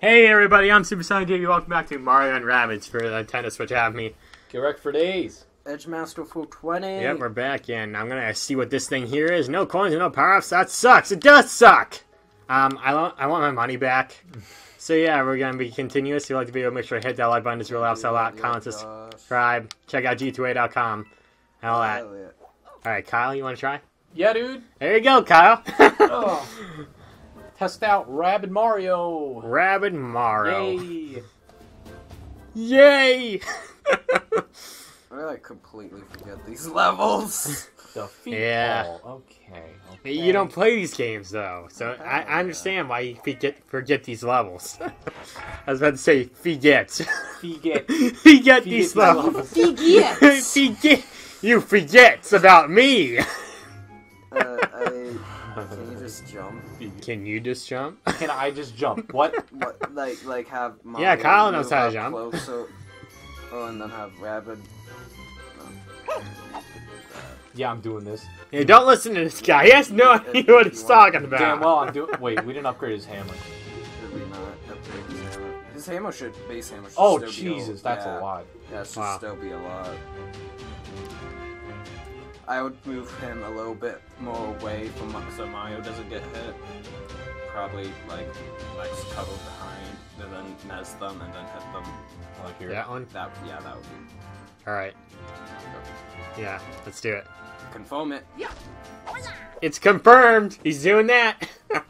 Hey everybody, I'm Super Sonic JB. Welcome back to Mario and Rabbids for the Nintendo Switch Have Me. Get wrecked for days. Edgemaster 420. Yep, we're back in. I'm gonna see what this thing here is. No coins and no power-ups. That sucks. It does suck. Um, I want I want my money back. So yeah, we're gonna be continuous. If you like the video, make sure to hit that like button. It's really helps a lot. Comment, Gosh. subscribe, check out g2a.com, and all that. Hell yeah. All right, Kyle, you want to try? Yeah, dude. There you go, Kyle. Oh. Test out Rabbid Mario. Rabbid Mario. Yay. Yay! I like completely forget these levels. Defeat Yeah. all. Okay. okay. You don't play these games though, so I, I understand why you forget forget these levels. I was about to say forget, Forget. forget these these levels. Yes. forget you forget about me. uh, I, can you just jump? Can you just jump? Can I just jump? What? What, like, like have Mario Yeah, Kyle knows how to jump. Close, so, oh, and then have Rabbit. Yeah, I'm doing this. Hey, don't listen to this guy. He has no idea what he's talking about. Damn well, I'm doing. Wait, we didn't upgrade his hammer. Did we not upgrade his hammer? His hammer should base hammer. Should Oh still be Jesus, that's yeah, a lot. Yeah, it should Wow. still be a lot. I would move him a little bit more away from Ma- so Mario doesn't get hit. Probably like Lex cover behind, and then Nez them, and then hit them. Like here. That one. That yeah, that would be. All right. Yeah, let's do it. Confirm it. Yeah. It's confirmed. He's doing that.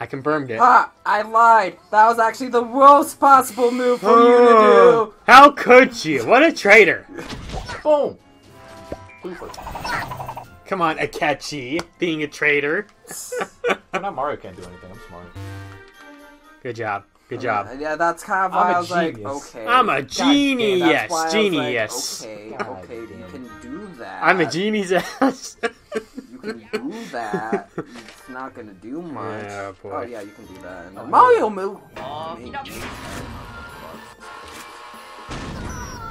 I confirmed it. Ha! I lied. That was actually the worst possible move for you to Oh, How could you? What a traitor! Boom. Poofer. Come on, Akechi, being a traitor. I'm not Mario can't do anything. I'm smart. Good job. Good do. job. Yeah, that's kind of why I'm a I was like, okay. I'm a God genie, that's yes, why I was genie, like, yes. Okay, God okay, you can do that. I'm a genie's ass. You can do that. it's not gonna do much. Yeah, boy. Oh yeah, you can do that. And Oh, Mario move. Me.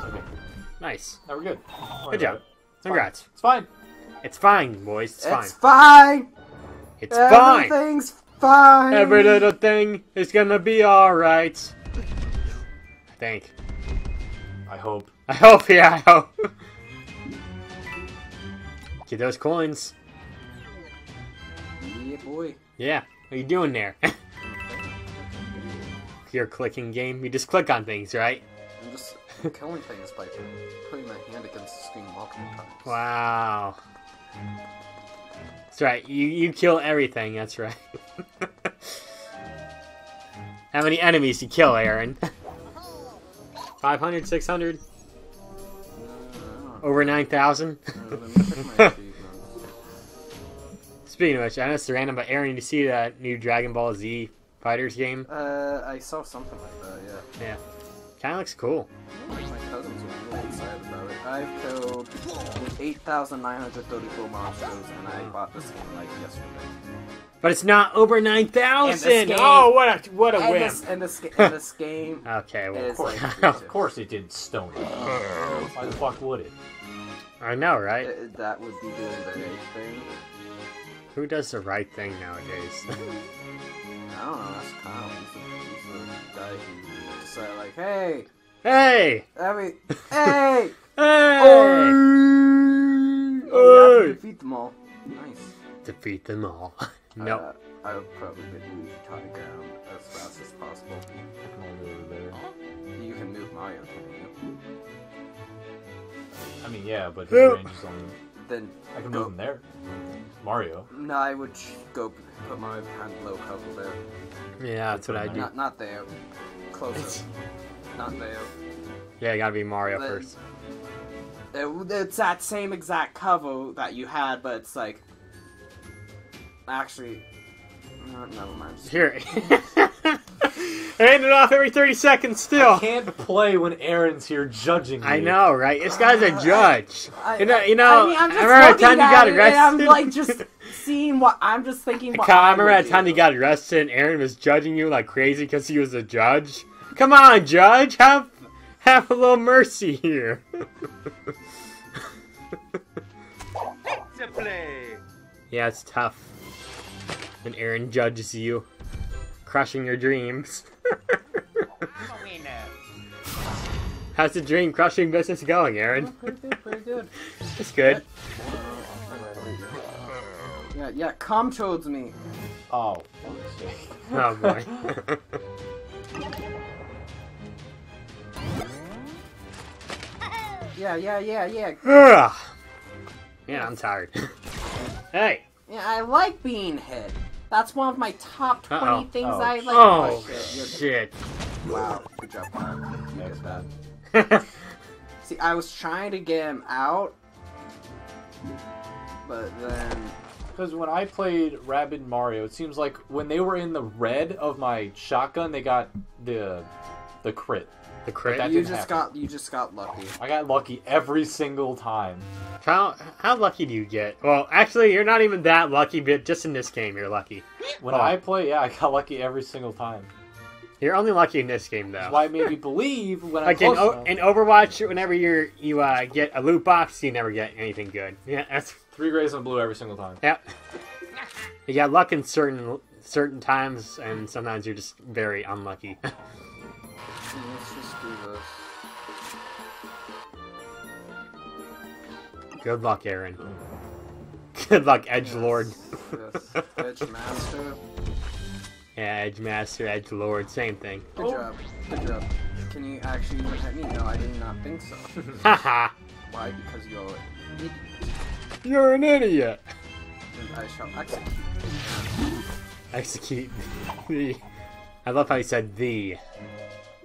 Okay. nice. Now we're good. Good job. Congrats. It's fine. It's fine, boys. It's, It's fine. fine. It's fine. Everything's fine. Every little thing is gonna be alright. I think. I hope. I hope, yeah, I hope. Get those coins. Yeah, boy. Yeah. What are you doing there? You're clicking game. You just click on things, right? Killing things by putting my hand against the screen multiple times. Wow. That's right. You you kill everything. That's right. How many enemies do you kill, Aaron? 500, 600, Uh, over 9,000? uh, let me check my achievements. Speaking of which, I know it's random, but Aaron, you see that new Dragon Ball Z Fighters game? Uh, I saw something like that. Yeah. Yeah. Kind of looks cool. My cousins are really excited about it. I've killed 8,934 monsters, and I bought this game like yesterday. But it's not over 9,000! Oh, what a, what a And win! this, and this, and this game Okay, well, is like Of course it did stone it. Why the fuck would it? I know, right? uh, that would be doing the right thing. Who does the right thing nowadays? I don't know. That's Kyle. He's the, he's the guy who said like, "Hey, hey! every, hey, Hey! oh, you have to Hey! defeat them all." Nice. Defeat them all. no. Uh, I would probably move Toddy down as fast as possible. I can only over there. You can move Mario, can you? I mean, yeah, but his Yep. range is only. Then I can go- move him there. Mario. No, I would ch- go put my hand low cover there. Yeah, that's what I do. Not not there. Closer. not there. Yeah, you gotta be Mario Then- first. It, it's that same exact cover that you had, but it's like actually. No, never mind. Just- Here. I hand it off every 30 seconds still. I can't play when Aaron's here judging me. I know, right? This guy's a judge. I- you know, you know I mean, I'm I just remember that looking time you got it, arrested. And I'm like just seeing what I'm just thinking. What Kyle, I I remember would that time you got arrested and Aaron was judging you like crazy because he was a judge. Come on, judge, have have a little mercy here. yeah, it's tough when Aaron judges you. crushing your dreams. How's the dream crushing business going, Aaron? Oh, pretty good, pretty good. It's good. Yeah, yeah, come towards me. Oh. Oh boy. Yeah, yeah, yeah, yeah. Yeah, I'm tired. hey. Yeah, I like being hit. That's one of my top 20 Uh-oh. things Oh, I like. Oh shit. shit. Wow, good job, Bob. You That's did bad. that. See, I was trying to get him out, but then Because when I played Rabbid Mario, it seems like when they were in the red of my shotgun, they got the the crit. the crit. That you just happen. got you just got lucky. I got lucky every single time. How how lucky do you get? Well, actually, you're not even that lucky, but just in this game, you're lucky. When Oh. I play, yeah, I got lucky every single time. You're only lucky in this game, though. That's why it made me believe when I like in, o- in Overwatch, whenever you're you uh, get a loot box, you never get anything good. Yeah, that's Three grays and blue every single time. yeah. You got luck in certain certain times, and sometimes you're just very unlucky. Good luck, Aaron. Good luck, Edge Lord. Yes, Edge Master. Yeah, Edge Master, Edge Lord, same thing. Good Oh. job. Good job. Can you actually even hit me? No, I did not think so. Haha, Why? Because you're an idiot. you're an idiot. And I shall execute. Execute the. I love how he said the,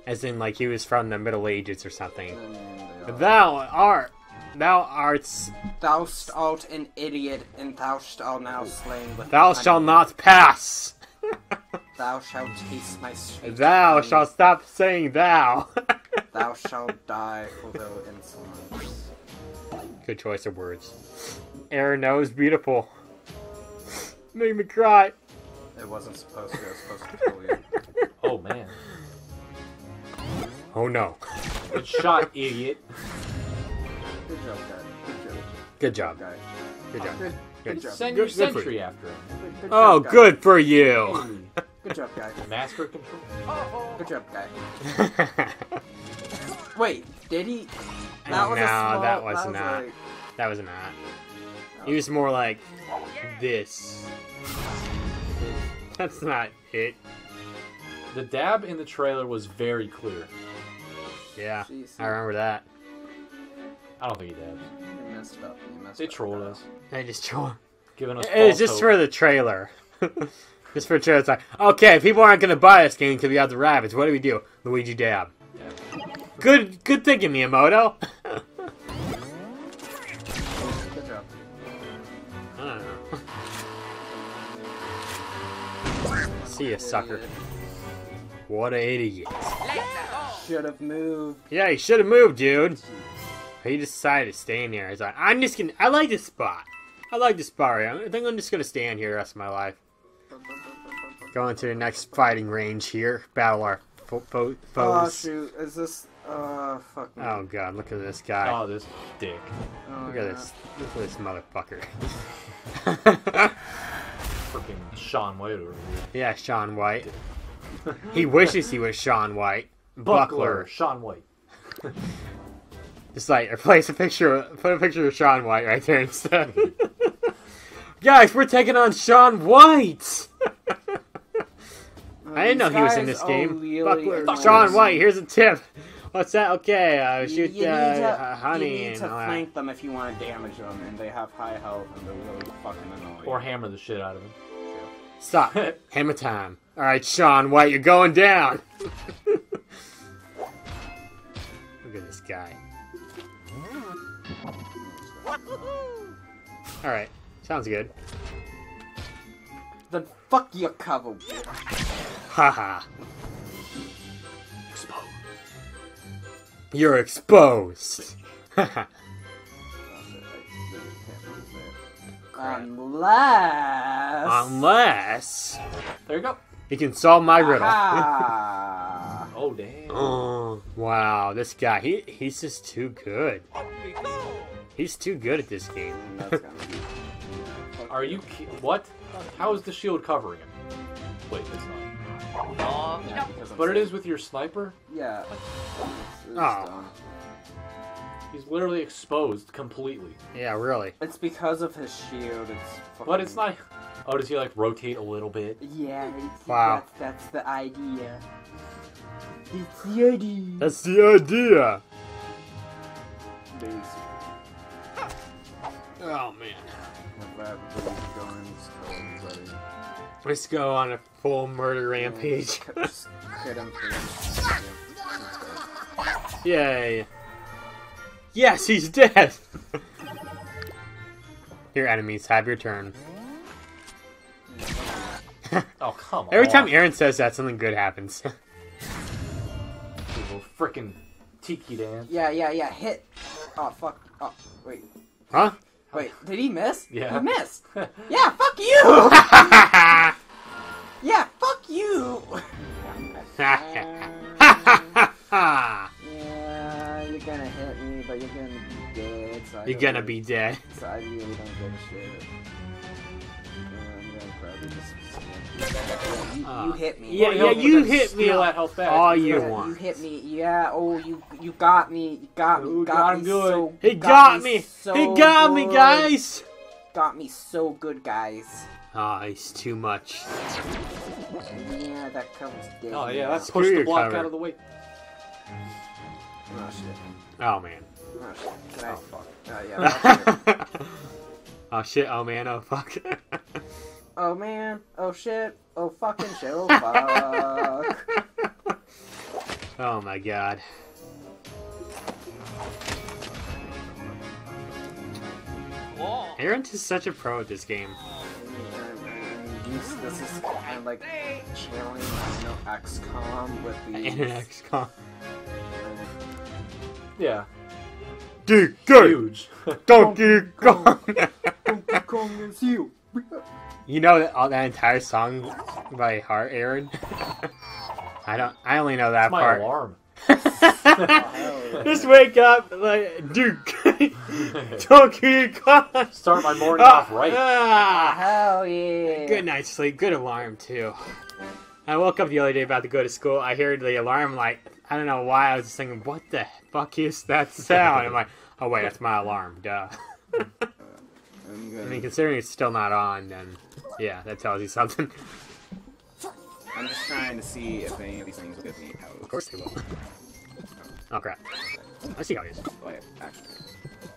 as in like he was from the Middle Ages or something. And Thou art, thou art, Thou art an idiot, and thou shalt now slain with thou honey. shalt not pass. Thou shalt taste my sweet Thou honey. shalt stop saying thou. Thou shalt die for their insolence. Good choice of words. Aaron knows beautiful. Make me cry. It wasn't supposed to. It was supposed to kill you. Oh man, Oh no. good shot, idiot. Good job, guy. Good job, Good job. guy. Good job. Good, Good. good job. Send your good sentry you. after him. Good, good Oh, job, good for you. Good job, guy. Master control. Good job, guy. Wait, did he? That was a no, small, that was not. like- That was not. He oh. was more like this. That's not it. The dab in the trailer was very clear. Yeah, Jeez. I remember that. I don't think he did. You messed up. You messed They up. trolled us, I just troll. giving us. It was just hope. for the trailer. just for the trailer. It's like, okay, people aren't gonna buy this game because we have the Rabbids. What do we do? Luigi dab. Yeah. Good, good thinking, Miyamoto. Good job. I don't know. See ya, sucker. What an idiot. Should have moved. Yeah, he should have moved, dude. He decided to stay in here. He's like, I'm just gonna. I like this spot. I like this spot. Right? I think I'm just gonna stand here the rest of my life. Going to the next fighting range here. Battle our fo- fo- Oh shoot! Is this? Uh, fuck me. Oh god, look at this guy. Oh, this dick. Oh, look at this. Look at this motherfucker. Freaking Shaun White over here. yeah, Shaun White. He wishes he was Shaun White. Buckler. Shaun White. Just like replace a picture, put a picture of Shaun White right there instead. Guys, we're taking on Shaun White. I didn't know he was in this game. really Buckler, annoying. Shaun White. Here's a tip. What's that? Okay, uh, You, shoot you need uh, to, uh, honey you need to all flank them if you want to damage them, and they have high health and they're really fucking annoying. Or hammer the shit out of him. Stop. Hammer time. All right, Shaun White, you're going down. Look at this guy. All right, sounds good. Then fuck your cover. Haha. You're exposed. Haha. Unless. Unless There you go. you can solve my riddle. Ah. Oh damn. Oh, wow, this guy, he he's just too good. He's too good at this game. That's gonna be- Are you what? How is the shield covering him? Wait, it's not. Yeah, because I'm But it saying- is with your sniper. Yeah. It's, ah. it's Oh. He's literally exposed completely. Yeah, really. It's because of his shield. It's. Fucking... But it's not. Oh, does he like rotate a little bit? Yeah. Wow. That's, that's the idea. It's the idea. That's the idea. Basically. Oh man. With that, everybody's going, just kill everybody. Let's go on a full murder rampage. Just hit him please. Yeah, let's go. Yay. Yes, he's dead. Your enemies have your turn. Oh come on! Every time Aaron says that, something good happens. little freaking tiki dance. Yeah, yeah, yeah. Hit. Oh fuck. Oh wait. huh? Wait. Did he miss? Yeah. He missed. Yeah. Fuck you. yeah. Fuck you. Yeah, you're gonna hit me, but you're gonna be dead. So You're gonna really- be dead. So I really don't give a shit. Yeah, I'm gonna probably just. Yeah, you, Uh, you hit me. yeah, yeah, you hit me steal all- that health back. all you Yeah, want. You hit me. Yeah. Oh, you you got me. You got me. Ooh, got, got me him good. so. He got me. so He got me, guys. Got me so good, guys. Ah, he's too much. Yeah, that comes dead. Oh yeah, that's Screw push the block cover. out of the way. Oh shit. Oh man. Oh shit. Can I? Oh fuck. Oh yeah. oh shit. Oh man. Oh fuck. oh man. Oh shit. Oh fucking shit. Oh fuck. oh my god. Aaron's is such a pro at this game. This, this is kind of like channeling, you know, XCOM with the. In an XCOM. Yeah, Dude, go! huge. Donkey Kong! Donkey Kong is you. You know that, all that entire song by heart, Aaron? I don't. I only know that That's my part. alarm. Just wake up like Duke. Donkey Kong. Start my morning off right. Ah, Hell yeah. good night's sleep. Good alarm too. I woke up the other day about to go to school. I heard the alarm like I don't know why. I was just thinking, what the fuck is that sound? I'm like, oh wait, that's my alarm. Duh. I mean, considering it's still not on, then yeah, that tells you something. I'm just trying to see if any of these things will give me out. Of course they will. Oh crap. I see how it is. Wait, actually,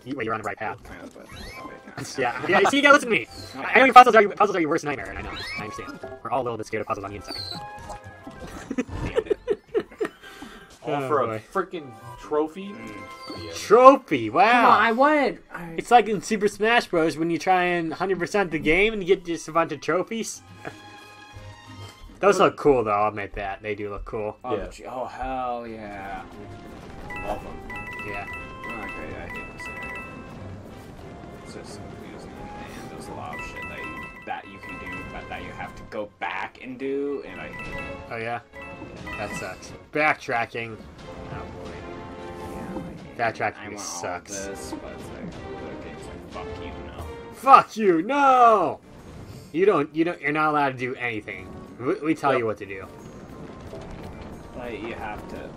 You, wait, you're on the right path. kind of, but oh, wait, I- Yeah, yeah. See, you gotta listen to me. I know your puzzles are your, puzzles are your worst nightmare, and I know. I understand. We're all a little bit scared of puzzles on the inside. All Oh, for boy. a freaking trophy. Mm. Yeah. Trophy! Wow. Come on, I wanted. I, It's like in Super Smash Bros. when you try and 100% the game and you get just a bunch of trophies. Those look cool, though. I'll admit that they do look cool. oh, Yeah. gee- oh, hell yeah. Love them. Yeah. Okay, I hate this area. It's just confusing, and there's a lot of shit that you, that you can do, but that you have to go back and do, and I. Oh yeah. That sucks. Backtracking. Oh boy. Yeah, it. Backtracking I want sucks. this, like, like, fuck you, no. Fuck you! No. You don't. You don't. You're not allowed to do anything. We, we tell Yep. you what to do. Like, you have to.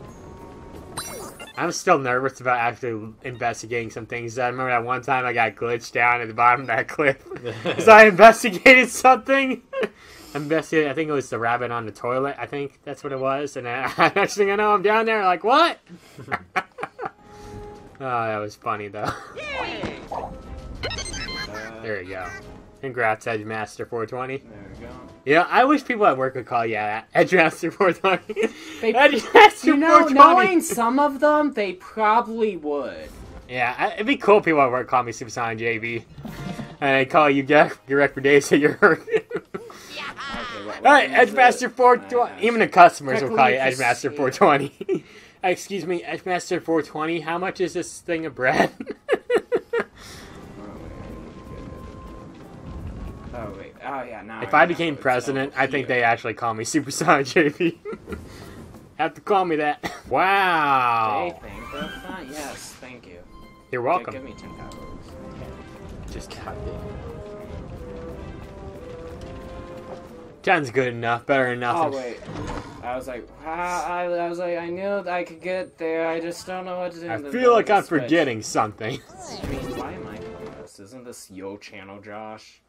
I'm still nervous about actually investigating some things. I remember that one time I got glitched down at the bottom of that cliff. Because I investigated something. investigated, I think it was the rabbit on the toilet. I think that's what it was. And then, next thing I know, I'm down there like, what? oh, that was funny though. Uh, There you go. Congrats, Edgemaster 420. There we go. Yeah, I wish people at work would call you that. Edgemaster 420. They- Edgemaster You know, 420. knowing some of them, they probably would. Yeah, it'd be cool if people at work call me Supersonic JB. And they call you direct, direct for days at your work. Okay, what, what Alright, is it? Edgemaster 420. Even the customers will call you Technically, Edgemaster 420. Excuse me, Edgemaster 420, how much is this thing of bread? Oh wait. Oh yeah. Now. if I I became president, I think they actually call me Super Supersonic JB. Have to call me that. Wow. Hey, thank the fun. Yes, thank you. You're Give- welcome. Give me ten dollars. Just damn. Ten's good enough, better than Oh nothing. wait, I was like, ah, I, I was like, I knew I could get there. I just don't know what to do. I feel like I'm switch. forgetting something. I mean, why am I playing this? Isn't this Yo channel, Josh?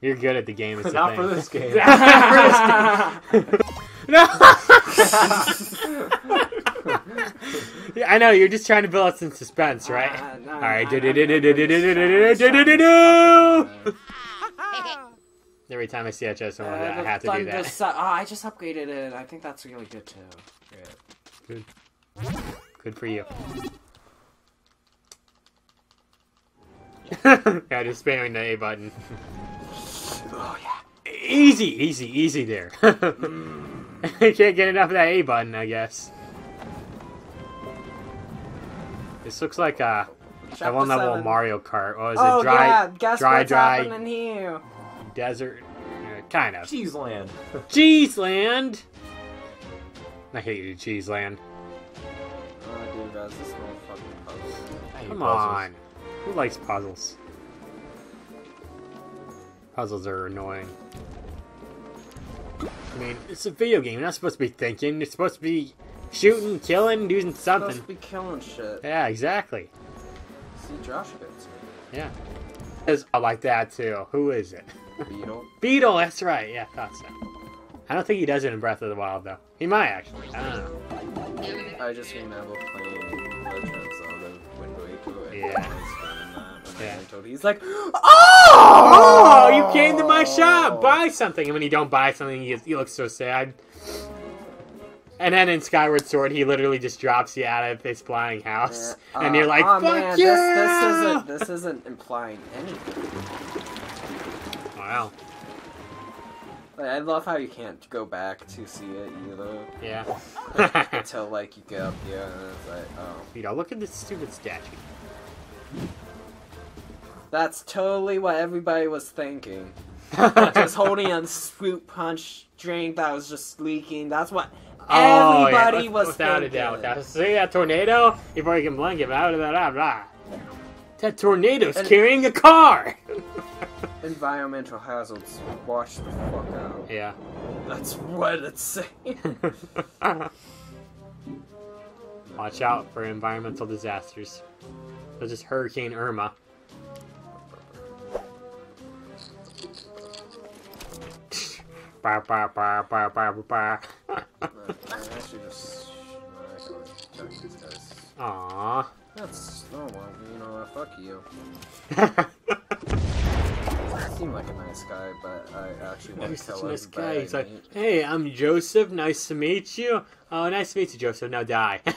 You're good at the game. It's Not thing. for this game. No. Yeah, I know you're just trying to build up some suspense, right? Uh, no, All right. Uh, Every time I see I uh, I have to do that. oh, I just upgraded it. I think that's really good too. Good. Good for you. yeah, just spamming the A button. Oh yeah. Easy, easy, easy there. I can't get enough of that A button, I guess. This looks like a level Chapter level seven. Mario Kart. Or is Oh it dry, yeah, guess dry, what's dry happening here? desert? Uh, kind of. Cheese land. Cheese Land. I hate you, Cheese Land. Oh dude, guys, this little fucking puzzle. Come puzzles. on. Who likes puzzles? Puzzles are annoying. I mean, it's a video game. You're not supposed to be thinking. You're supposed to be shooting, killing, doing Supposed something. to be killing shit. Yeah, exactly. See, Josh gets me. Yeah. Is I like that too. Who is it? Beedle. Beedle. That's right. Yeah, I thought so. I don't think he does it in Breath of the Wild though. He might actually. I don't know. I just remember playing Legend of Zelda Wind Waker and Yeah. I was doing that, and Yeah. He's like, Oh, you came to my shop. Buy something. And when you don't buy something, you, you look so sad. And then in Skyward Sword, he literally just drops you out of his flying house, Yeah. and Uh, you're like, oh, "Fuck man, you!" This, this isn't this isn't implying anything. Wow. I love how you can't go back to see it either Yeah. until like you get up here and it's like, oh, you know, look at this stupid statue. That's totally what everybody was thinking. just holding a swoop punch drink that was just leaking. That's what Oh, yeah, everybody with- was without thinking. a doubt. Without, see that tornado? Before you can blink it, blah, blah, blah, blah. That tornado's And- carrying a car. Environmental hazards. Wash the fuck out. yeah. That's what it's saying. Watch out for environmental disasters. Such as Hurricane Irma. Bah, bah, bah, bah, bah, bah. I actually just. I can check these guys. Aww. That's oh well, you know? Fuck you. Seem like a nice guy, but I actually want to kill a nice guy. He's like, hey, I'm Joseph. Nice to meet you. Oh, nice to meet you, Joseph. Now die.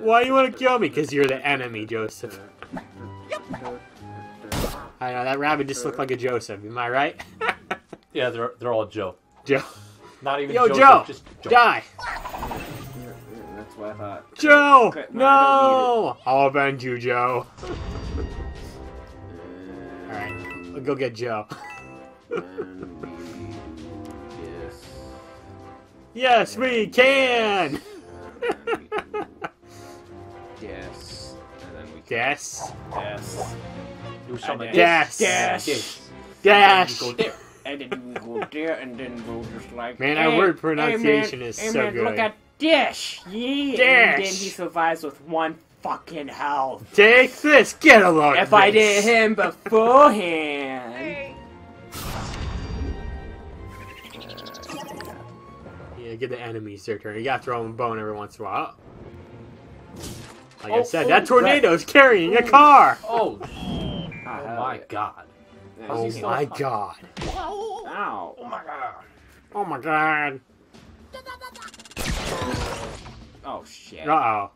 Why do you want to kill me? Because you're the enemy, Joseph. I know, that rabbit just looked like a Joseph. Am I right? Yeah, they're they're all Joe. Joe. Not even Yo, Joseph, Joe! just Joe. Die! That's what I thought. Joe! Okay, no, I No! I'll avenge you, Joe. Alright, we'll go get Joe. Yes, we can! Yes. And then we Yes. Yes. You shall make Yes. Yes. Yes. Dash! You go there. And then we go there, and then we'll just like. Man, our "Hey, word hey, pronunciation man, is hey, so man, good. Look at Dish! Yeah! Dish. And then he survives with one fucking health. Take this! Get a load! If I did him beforehand. Yeah, get the enemies their turn. You gotta throw them a bone every once in a while. Like I Oh, said, oh, that tornado's carrying a car! Oh, oh my god. Nice. Oh he my alive? god. Ow. Oh my god. Oh my god. Oh shit. Uh oh.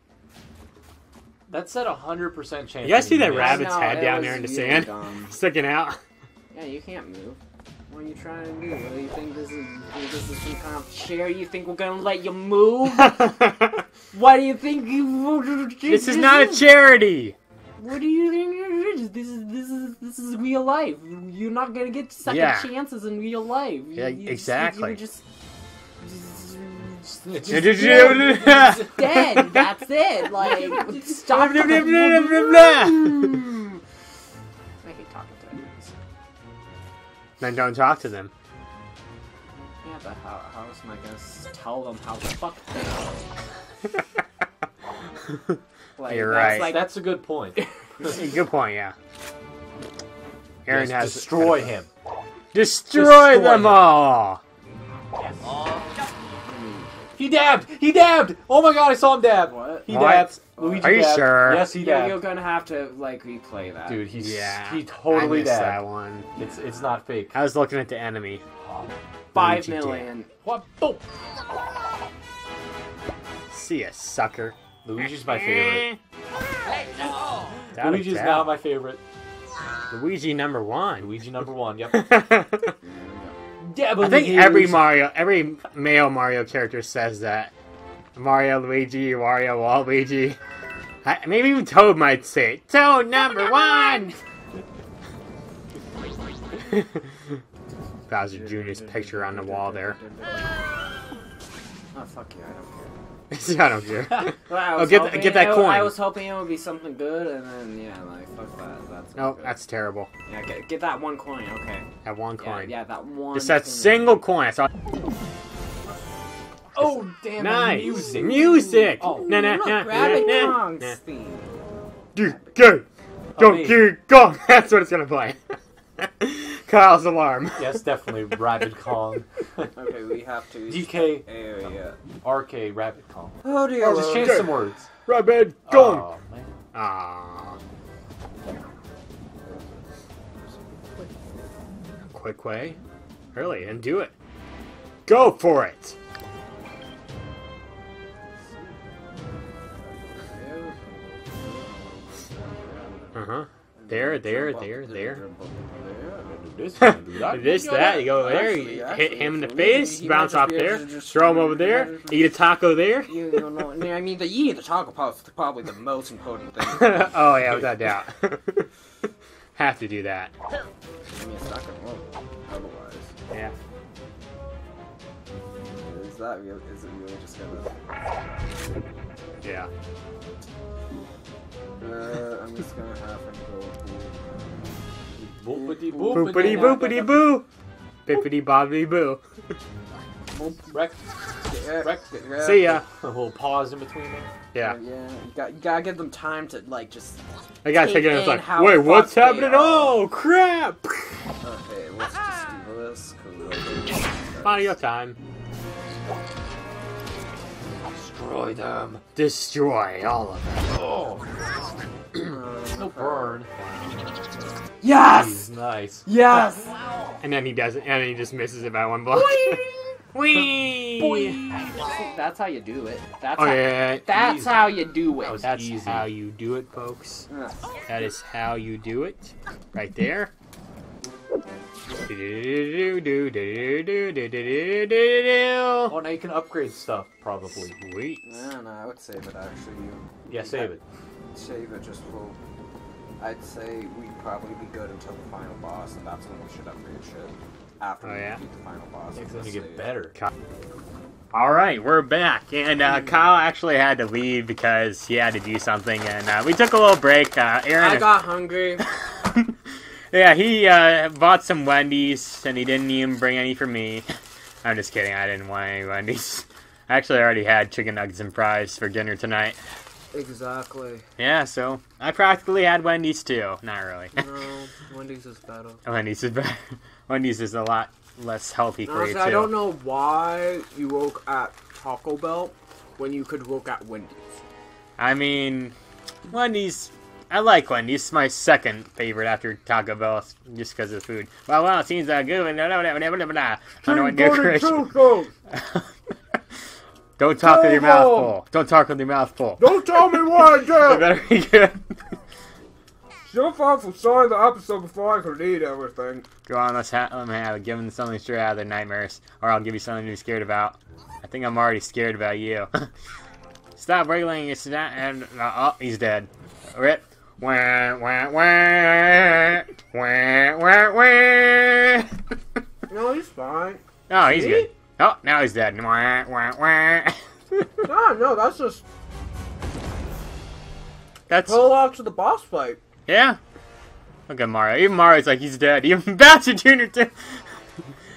That said a hundred percent chance. You guys see that miss. rabbit's No, head down there in the really sand? dumb. Sticking out. Yeah, you can't move. What are you trying to do? What do you think this is? This is some kind of chair? You think we're gonna let you move? Why do you think you? this is not a charity! What do you think? it is? This is this is this is real life. You're not gonna get second Yeah. chances in real life. Yeah, you exactly. You're just, just, just, dead. dead. That's it. Like stop. I hate talking to enemies. Then don't talk to them. Yeah, but house, how am I gonna tell them how fucked they are? Like, You're that's right. Like, That's a good point. Good point, yeah. Aaron Yes, has destroy him. Destroy, Destroy them him. all. He dabbed. He dabbed. Oh my god, I saw him dab. what? He What? dabbed. Luigi Are you dabbed. sure? Yes, he Yeah, dabbed. you're gonna have to like replay that. Dude, he's Yeah, he I totally missed that one. It's it's not fake. I was looking at the enemy. five Luigi did. million. What? Boom. See ya, sucker. Luigi's my favorite. Without a Luigi's now my favorite. Luigi number one. Luigi number one. Yep. Yeah, but I think every Mario, every male Mario character says that. Mario, Luigi, Wario, Waluigi. I, maybe even Toad might say it. Toad number one! Bowser Jr.'s picture on the wall there. Oh fuck you! I don't care. I don't care. Well, I Oh, get hoping get that it- coin. I was hoping it would be something good, and then yeah, like fuck that. That's No, good. that's terrible. yeah. Get, get that one coin. Okay. That one coin. yeah, that one. Just that coin. single coin. I saw. Oh damn! Nice Music. music. Oh. na na na Rabbit na Kong's na. theme. Dude, go, go, Amazing. go, go. That's what it's gonna play. Kyle's alarm. Yes, definitely Rabbid Kong. Okay, we have to. DK Area. RK Rabbid Kong. Oh dear. Oh, just change some words. Rabbit, go. Oh, man. Ah. Quick way, early, and do it. Go for it. Uh huh. There, there, there, there. This, that. This, that, you go there, Actually, you actually, hit him in the face, he bounce off just be able there, throw him over there, eat a taco there. You, you know, I mean, the eating the taco puff is probably the most important thing. oh yeah, without doubt. Have to do that. I mean, it's not gonna work otherwise. Yeah. Is that real? Is it really just gonna? Yeah. Uh, I'm just gonna have him go. Boopity Boopity boopity boo. Bippity bobbity boo. Wreck. Wreck. See ya. A little pause in between there. Yeah. Yeah, you got you gotta give them time to like just. I gotta take Take it it's in like, wait, what's happening? Oh, crap! Okay, let's just do this. 'cause- Mario time. Destroy them. Destroy all of them. Oh, Burn! Yes! Nice. Yes! And then he doesn't, and then he just misses it by one block. Whee! That's how you do it. That's, oh, how, yeah, that's how you do it. That that's easy. how you do it, folks. That is how you do it. Right there. Oh, now you can upgrade stuff, probably. Sweet. Yeah, no, I would save it, actually. Yeah, save it. Save it just for... I'd say we'd probably be good until the final boss, and that's when we should upgrade shit. After Oh, we yeah? beat the final boss. It's gonna get better. All right, we're back, and uh, Kyle actually had to leave because he had to do something, and uh, we took a little break. Uh, Aaron, I got hungry. yeah, he uh, bought some Wendy's, and he didn't even bring any for me. I'm just kidding. I didn't want any Wendy's. Actually, I actually already had chicken nuggets and fries for dinner tonight. Exactly. Yeah, so I practically had Wendy's too. Not really. No, Wendy's is better. Wendy's is better. Wendy's is a lot less healthy for you Honestly, too. I don't know why you woke at Taco Bell when you could look at Wendy's. I mean, Wendy's. I like Wendy's. It's my second favorite after Taco Bell, just because of the food. Well, well, it seems uh, good. Blah, blah, blah, blah, blah, blah. I know what decoration. Don't talk with your mouth full. Don't talk with your mouth full. Don't tell me what I did! better be good. Your fault for starting the episode before I could eat everything. Go on, let's ha- let me have it. Give them something straight out of their nightmares, or I'll give you something to be scared about. I think I'm already scared about you. Stop wriggling your snap and uh, oh, he's dead. Rip. Wah, wah, wah. Wah, wah, wah. No, he's fine. oh, he's See? good. Oh, now he's dead. Wah, wah, wah. No, no, that's just That's pull off to the boss fight. yeah. Look at Mario. Even Mario's like he's dead. Even Bowser Jr. too.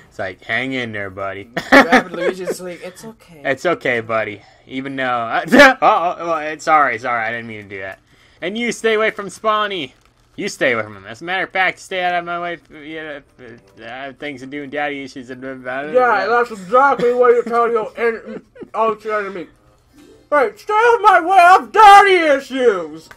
It's like, hang in there, buddy. Luigi's like, it's okay. It's okay, buddy. Even though, uh, oh, well, sorry, sorry, I didn't mean to do that. And you stay away from Spawny. You stay away from him. As a matter of fact, stay out of my way. You know, I have things to do and daddy issues. And yeah, that's exactly what you're telling your en- arch enemy. Hey, stay out of my way. I have daddy issues.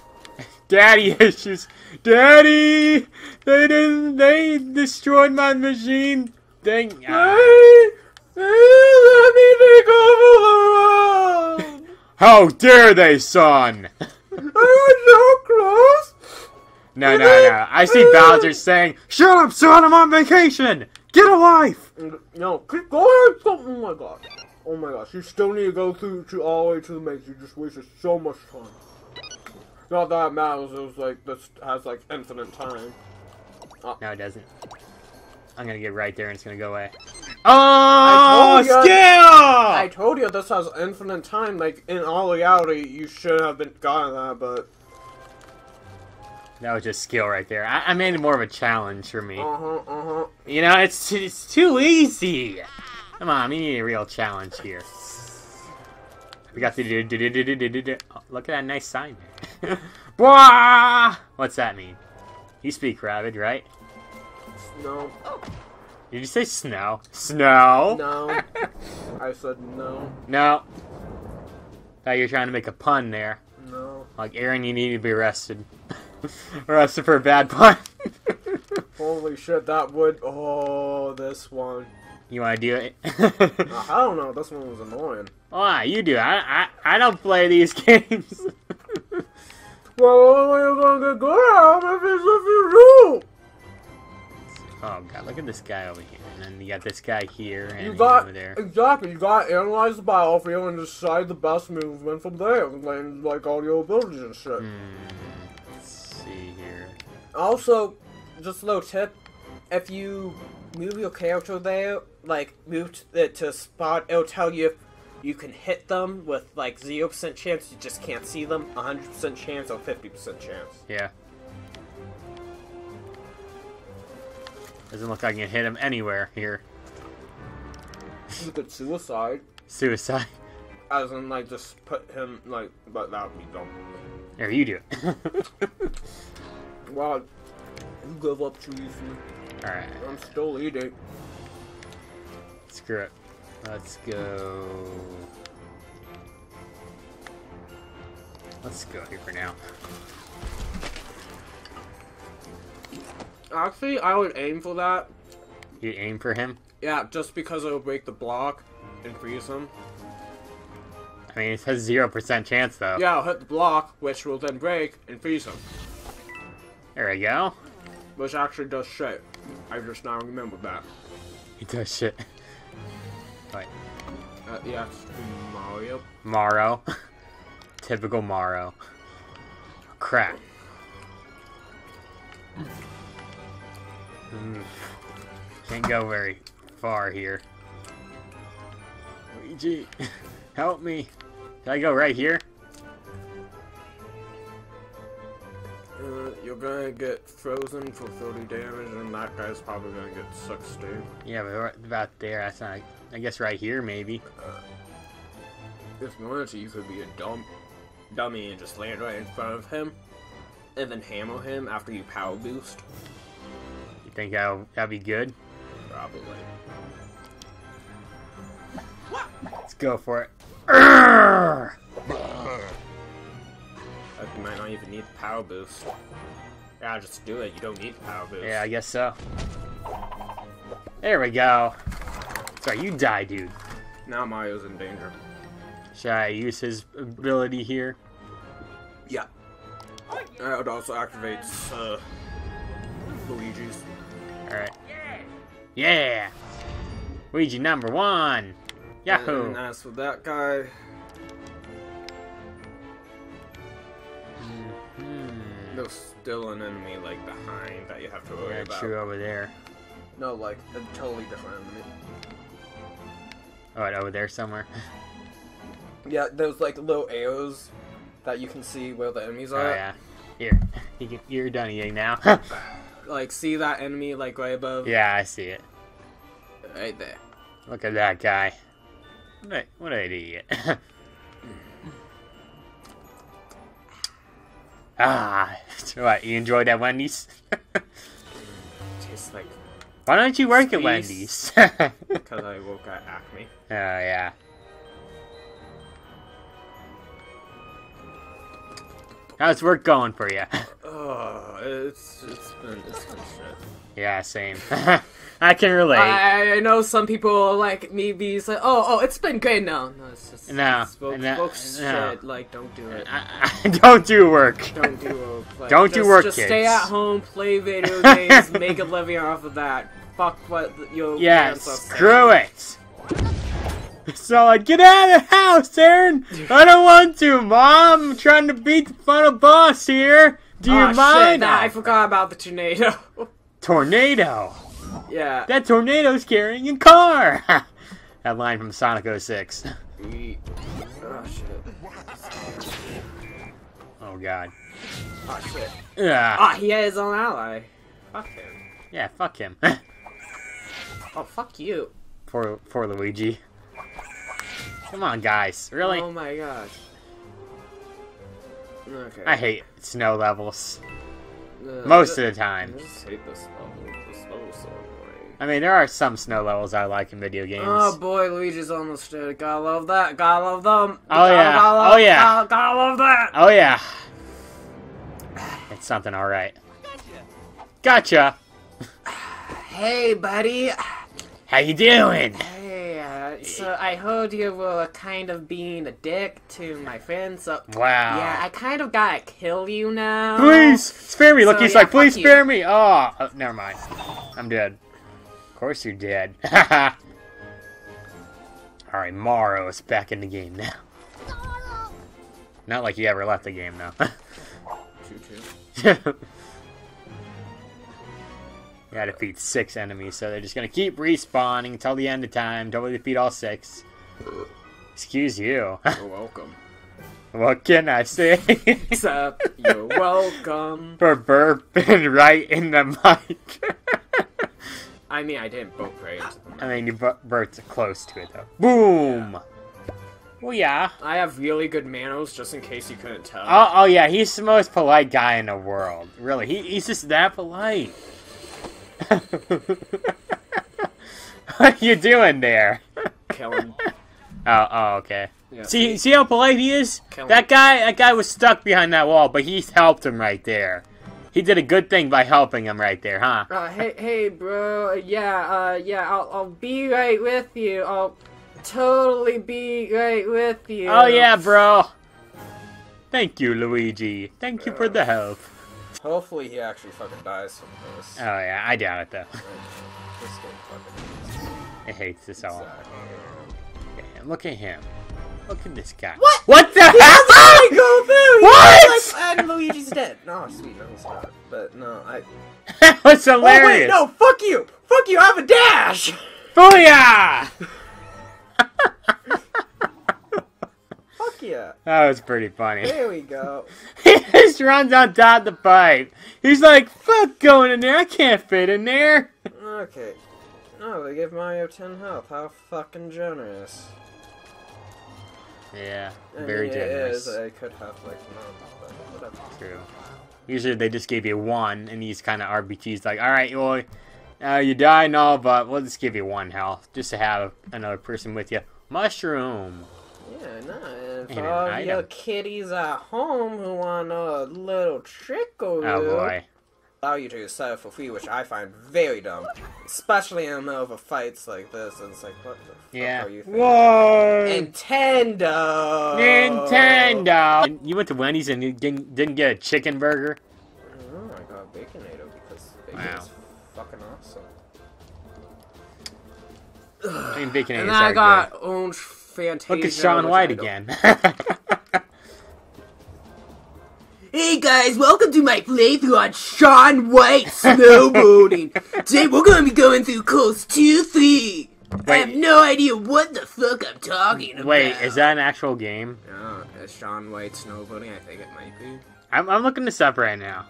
daddy issues. Daddy, they didn't. They destroyed my machine. Dang. ah. Hey, hey, let me take over the world. How dare they, son? I was so close. No, no, no. I see Bowser saying, "Shut up, son. I'm on vacation. Get a life." No, keep going. Oh my god. Oh my gosh, you still need to go through to all the way to the maze. You just wasted so much time. Not that it matters. It was like this has like infinite time. Ah. No, it doesn't. I'm gonna get right there and it's gonna go away. Oh, told ya. skill! I told you this has infinite time. Like in all reality, you should have been gotten that, but That was just skill right there. I, I made it more of a challenge for me. uh huh, uh huh. You know, it's it's too easy. Come on, we need a real challenge here. We got the do do do do do do do. do. Oh, look at that nice sign there. Bwah! What's that mean? You speak Rabbit, right? No, Did you say snow? Snow? no. I said no, No. Thought you were trying to make a pun there. no. Like, Aaron, you need to be arrested. arrested for a bad pun. Holy shit, that would. Oh, this one. you want to do it? I don't know. This one was annoying. Why? You do. I, I, I don't play these games. Well, only way you're gonna get good at 'em if it's if you do. oh, God. Look at this guy over here. And then you got this guy here and You got over there. exactly. You got analyze the battlefield and decide the best movement from there, and like all your abilities and shit. Hmm. See here. Also, just a little tip: if you move your character there, like move it to a spot, it'll tell you if you can hit them with like zero percent chance. You just can't see them. hundred percent chance or fifty percent chance. Yeah. Doesn't look like I can hit him anywhere here. You could suicide, Suicide. as in like just put him like, but that would be dumb. You do it. Well, you give up too easily. Alright. I'm still eating. Screw it. Let's go. Let's go here for now. Actually, I would aim for that. You aim for him. Yeah, just because it'll break the block and freeze him. I mean, it zero percent chance though. Yeah, I'll hit the block, which will then break and freeze him. There we go. Which actually does shit. I just now remember that. He does shit. Wait, Uh, yeah, Mario. Morrow. Typical Morrow. Crap. Mm. Can't go very far here. Luigi, help me. Can I go right here? Uh, you're gonna get frozen for 30 damage, and that guy's probably gonna get 60. Yeah, but right about there. That's not. I guess right here maybe. If you wanted to, you could be a dumb dummy and just land right in front of him, and then hammer him after you power boost. You think that'll, that'd be good? Probably. Let's go for it. You might not even need the power boost. Yeah, just do it. You don't need the power boost. Yeah, I guess so. There we go. Sorry, you die, dude. Now Mario's in danger. Should I use his ability here? Yeah. Uh, it also activates uh, Luigi's. Alright. Yeah! Luigi number one! Yahoo! As for that guy, Hmm. there's still an enemy like behind that you have to worry Yeah, about. true over there. No, like a totally different enemy. Oh, right, over there somewhere. Yeah, there's like little arrows that you can see where the enemies are. Oh, yeah. Here. You're done eating now. Like, see that enemy like right above? yeah, I see it. Right there. Look at that guy. What, a, what an idiot. ah, so what? You enjoyed that Wendy's? Tastes like Why don't you work at Wendy's? because I woke at Acme. Oh, yeah. How's work going for you? Oh, it's it's been it's been shit. Yeah, same. I can relate. I, I know some people like me be like, oh, oh, it's been great now. No, it's just No, spoke, no, spoke no. shit. Like, don't do it. I- I- don't do work. Don't do it. Like, Don't do work, Just kids. stay at home, play video games, make a living off of that. Fuck what your Yeah, screw it. So like, get out of the house, Aaron. I don't want to, Mom. I'm trying to beat the final boss here. Do you ah, Aw, mind? Shit, nah, I forgot about the tornado. Tornado. yeah. That tornado's carrying a car. that line from Sonic 06. We- Oh shit. Oh God. Oh shit. Yeah. Ah, he had his own ally. Fuck him. Yeah. Fuck him. Oh, fuck you. poor, poor Luigi. Come on, guys. Really? Oh my gosh. Okay. I hate snow levels Uh, most of the I time. just hate this level. This level's so annoying. I mean, there are some snow levels I like in video games. Oh boy, Luigi's almost dead. Gotta love that. Gotta love them. Oh, Gotta- yeah. Gotta love, Oh, yeah. Gotta, gotta love that. Oh yeah. It's something all right. Gotcha. Hey, buddy. How you doing? Hey, so I heard you were kind of being a dick to my friends. So Wow. yeah, I kind of gotta kill you now. Please spare me. Look, So, he's yeah, like, please fuck you. spare me. Oh, oh, never mind. I'm dead. Of course you're dead. all right, Morrow is back in the game now. Not like you ever left the game though. Choo gotta defeat six enemies, so they're just gonna keep respawning until the end of time until we defeat all six. Excuse you. You're welcome. what can I say? Except you're welcome. For burping right in the mic. I mean, I didn't both right into the I mean, you bur- burped close to it though. Boom! Well, yeah. I have really good manners, just in case you couldn't tell. Oh, oh yeah, he's the most polite guy in the world. Really, he, he's just that polite. what you doing there? Kill him. Oh, oh, okay. Yeah, See, see how polite he is. Him. That guy, that guy was stuck behind that wall, but he helped him right there. He did a good thing by helping him right there, huh? Uh, hey, hey, bro. Yeah, uh, yeah. I'll, I'll be right with you. I'll totally be right with you. Oh yeah, bro. Thank you, Luigi. Thank you for the help. Hopefully he actually fucking dies from this. Oh yeah, I doubt it though. This game fucking I hate this all. Exactly. Damn, Look at him. Look at this guy. What? What the hell? go through. What? and Luigi's dead. No, sweet, no, he's not. But no, I. that was Oh wait, hilarious. no! Fuck you! Fuck you! I have a dash. Booyah! That was pretty funny. There we go. he just runs on top of the pipe. He's like, fuck going in there. I can't fit in there. Okay. Oh, they give Mario 10 health. How fucking generous. Yeah, I very mean, it generous. is. I could have, like, none, but whatever. True. Usually they just give you one, and these kind of RPGs like, all right, well, uh, you die and all, but we'll just give you one health just to have another person with you. Mushroom. Yeah, no. If And an all item. your kitties at home who want a little trick or Oh boy. allow you to set it for free, which I find very dumb. Especially in the middle of a fights like this, and it's like, what the fuck Yeah. are you thinking? Whoa. Nintendo! Nintendo. You went to Wendy's and you didn't, didn't get a chicken burger. Oh, I got Baconator because bacon Wow. is fucking awesome. I mean, bacon And I got good. Orange Fantasia. Look at Shaun White again. Hey guys, welcome to my playthrough on Shaun White snowboarding. Today we're gonna be going through course 2 3. I have no idea what the fuck I'm talking about. Wait, is that an actual game? Oh, no, it's Shaun White snowboarding. I think it might be. I'm, I'm looking this up right now.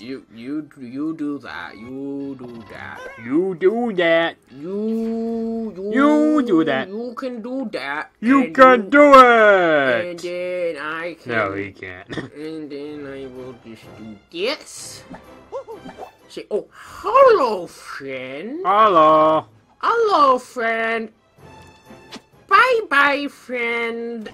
You you you do that. You do that. You do that. You you, You do that. You can do that. You can you- do And it. then I can. No, he can't. And then I will just do this. Say, oh, hello, friend. Hello. Hello, friend. Bye, bye, friend.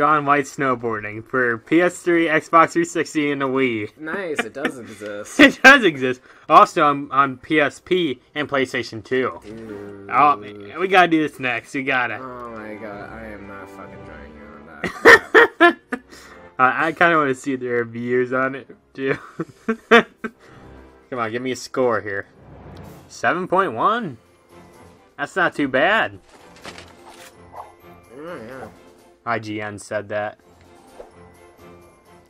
Shaun White snowboarding for PS3, Xbox 360, and the Wii. Nice, it does exist. It does exist. Also on, on PSP and PlayStation 2. Dude. Oh man, we gotta do this next. We gotta. Oh my god, I am not fucking joining you on that. I I kind of want to see the reviews on it too. Come on, give me a score here. Seven point one. That's not too bad. oh, yeah. IGN said that.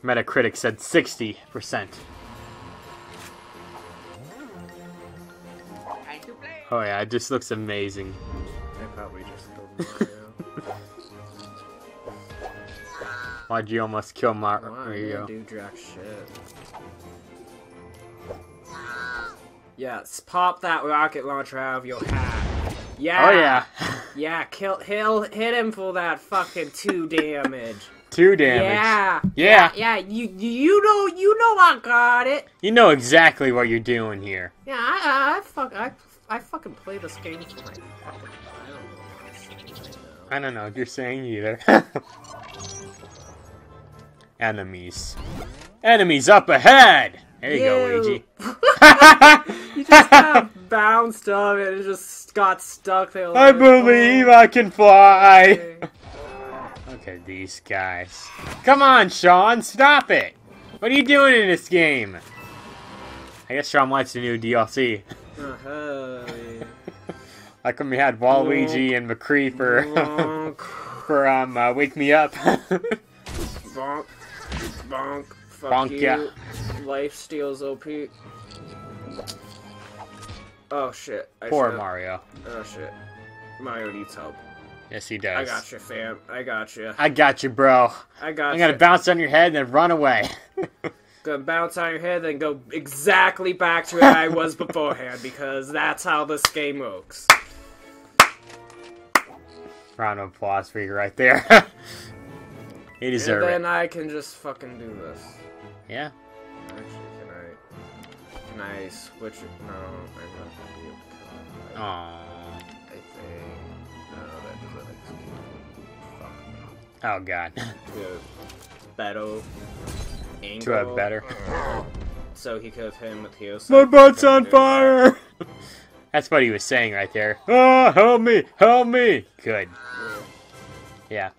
Metacritic said sixty percent. Oh yeah, it just looks amazing. I probably just killed Mario. Why'd you almost kill Mar- Wow, I Mario? didn't do jack shit. Yes, pop that rocket launcher out of your hat. Yeah. Oh yeah, Yeah, kill he'll hit him for that fucking two damage. two damage. Yeah. Yeah. Yeah, you you know you know I got it. You know exactly what you're doing here. Yeah, I I, I fuck I I fucking play this game for my I don't know what I'm saying right now. I don't know what you're saying either. Enemies. Enemies up ahead! There you go. Luigi. You just got bounced up and it just got stuck there. I believe oh, I can fly! okay. Look at these guys. Come on, Shaun, stop it! What are you doing in this game? I guess Shaun likes the new DLC. Uh-huh. Like when we had Waluigi and McCree for for um uh, Wake Me Up. bonk, bonk, fuck Bonk, you. yeah. Life steals OP. Oh shit. I Poor Mario. Oh shit. Mario needs help. Yes, he does. I got you, fam. I got you. I got you, bro. I got I'm you. gonna bounce on your head and then run away. Gonna bounce on your head, then go exactly back to where I was beforehand, because that's how this game works. Round of applause for you right there. you And deserve then it. I can just fucking do this. Yeah. Actually, I? Switch it? No, I'm not gonna be able to. Kill him. Aww. I think. No, that doesn't execute. Fuck. Oh god. To a better angle. To a better. So he could have hit him with heal. My butt's on fire! That's what he was saying right there. Oh, help me! Help me! Good. Yeah.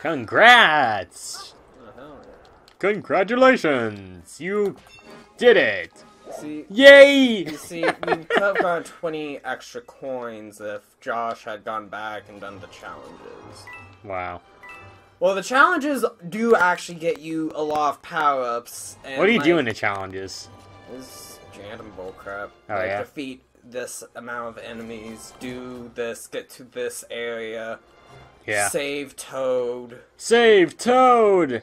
Congrats! Congratulations! You did it! See, Yay! You see, we could have gotten 20 extra coins if Josh had gone back and done the challenges. Wow. Well, the challenges do actually get you a lot of power ups. What do you do in the challenges? This random bullcrap. Oh, like, yeah? defeat this amount of enemies, do this, get to this area, Yeah. save Toad. Save Toad!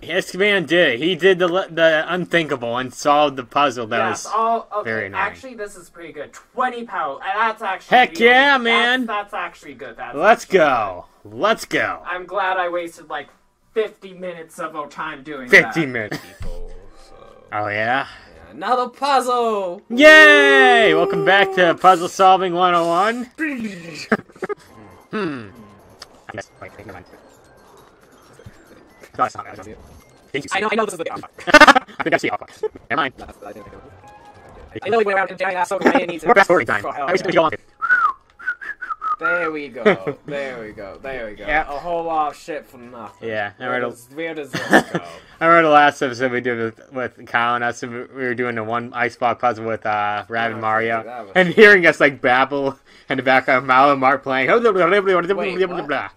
Yes, man did. He did the the unthinkable and solved the puzzle. That was oh, okay. very nice. Actually, this is pretty good. 20 power. That's actually. Heck really- yeah, that's- man. That's, actually good. That's Let's actually go. Let's go. I'm glad I wasted like 50 minutes of our time doing 50 that. minutes. People, so. Oh yeah. Another puzzle! Yay! Welcome back to Puzzle Solving 101. hmm. Yes, wait, wait, never mind. No, it's not. Thank you. I know, I know this is the. I think I see Alpha. Never mind. I know we went around and giant asshole. I need to. More fast forward time. Hell I wish we go on. There we go. There we go. There we go. Yeah. A whole lot of shit for nothing. Yeah, I Where does, where does this go? I remember the last episode we did with, with Kyle and us. We were doing the one ice block puzzle with uh, Rabbid Oh, Mario, and hearing us like babble in the background, Mal and Mark playing. Wait, what?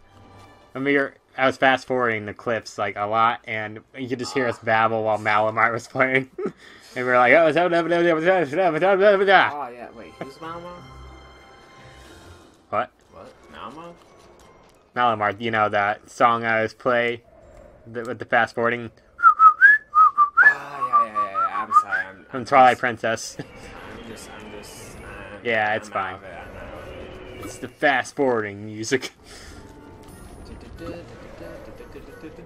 I mean, I was fast forwarding the clips like a lot, and you could just hear us babble while Mal and Mark was playing, and we were like, "Oh, Oh yeah. Wait, who's Malmo? what?" What? Malmo? Malamar, you know that song I was play the, with the fast forwarding Ah, yeah, yeah, yeah, yeah. I'm sorry. I'm, from I'm Twilight just, Princess. I'm just, I'm just. Uh, Yeah, I'm it's fine. it, I'm it. it's the fast forwarding music.